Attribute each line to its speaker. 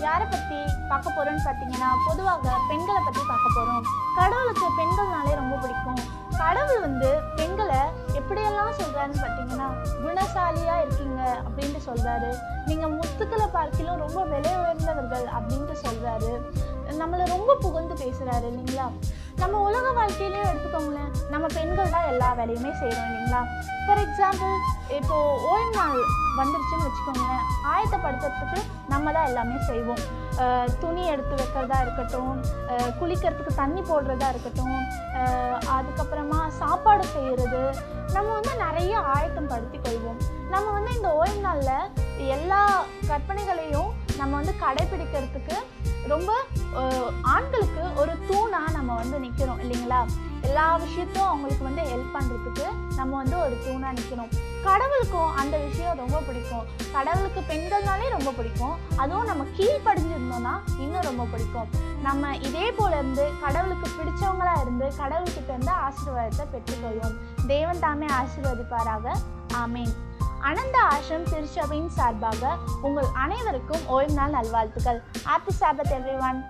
Speaker 1: யாரை பற்றி பார்க்க போகிறோன்னு பார்த்தீங்கன்னா பொதுவாக பெண்களை பற்றி பார்க்க போகிறோம் கடவுளுக்கு பெண்கள்னாலே ரொம்ப பிடிக்கும். கடவுள் வந்து பெண்களை எப்படியெல்லாம் சொல்கிறாருன்னு பார்த்தீங்கன்னா குணசாலியாக இருக்கீங்க அப்படின்ட்டு சொல்கிறாரு நீங்கள் முத்துக்களை பார்க்கிலும் ரொம்ப விலை உயர்ந்தவர்கள் அப்படின்ட்டு சொல்கிறாரு நம்மளை ரொம்ப புகழ்ந்து பேசுகிறாரு இல்லைங்களா? நம்ம உலக வாழ்க்கையிலையும் எடுத்துக்கோங்களேன் நம்ம பெண்கள் தான் எல்லா வேலையுமே செய்கிறோம் இல்லைங்களா? ஃபார் எக்ஸாம்பிள் இப்போது ஓய்வு நாள் வந்துருச்சுன்னு வச்சுக்கோங்களேன். ஆயத்தப்படுத்துறதுக்கு நம்ம தான் எல்லாமே செய்வோம். துணி எடுத்து வைக்கிறதா இருக்கட்டும் குளிக்கிறதுக்கு தண்ணி போடுறதா இருக்கட்டும் அதுக்கப்புறமா சாப்பாடு செய்கிறது நம்ம வந்து நிறைய ஆயத்தம் படுத்தி கொள்வோம். நம்ம வந்து இந்த ஓய்வு நாளில் எல்லா கற்பனைகளையும் நம்ம வந்து கடைபிடிக்கிறதுக்கு ரொம்ப ஆண்களுக்கு ஒரு தூணாக நம்ம வந்து நிற்கிறோம் இல்லைங்களா? எல்லா விஷயத்தையும் அவங்களுக்கு வந்து ஹெல்ப் பண்ணுறதுக்கு நம்ம வந்து ஒரு தூணாக நிற்கிறோம் கடவுளுக்கும் அந்த விஷயம் பிடிக்கும். கடவுளுக்கு பெண்கள்னாலே ரொம்ப பிடிக்கும். அதுவும் நம்ம கீழ்ப்படிஞ்சிருந்தோம்னா இன்னும் ரொம்ப பிடிக்கும். நம்ம இதே போல இருந்து கடவுளுக்கு பிடிச்சவங்களா இருந்து கடவுள்கிட்ட இருந்து ஆசீர்வாதத்தை பெற்றுக்கொள்வோம் தேவன் தாமே ஆசீர்வதிப்பாராக. ஆமேன். அனந்த ஆசிரம் திருச்சபையின் சார்பாக உங்கள் அனைவருக்கும் ஓய்வு நாள் நல்வாழ்த்துக்கள். Happy சாபத் every one